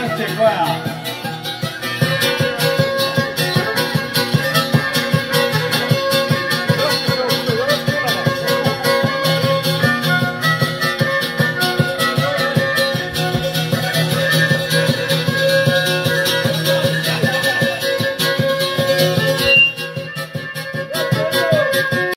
真奇怪啊。